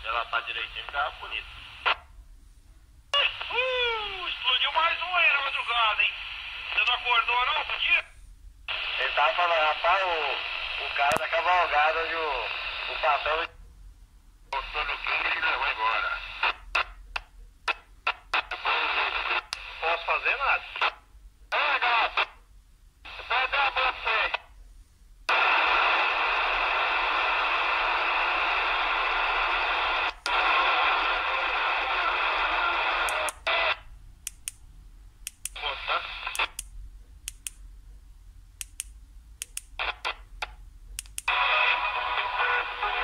Se ela tá direitinho, tá bonito. Uh, explodiu mais um aí na madrugada, hein? Você não acordou não, podia? Ele tava falando, rapaz, o, o cara da cavalgada e o, o patrão... Botando quem ele levou embora. Não posso fazer nada. Thank you.